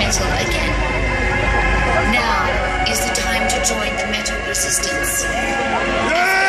metal again. Now is the time to join the metal resistance.